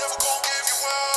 never gonna give you up.